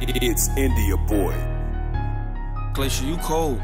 It's India Boy. Glacier, you cold.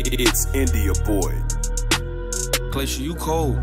It's India Boy. Glacier, you cold.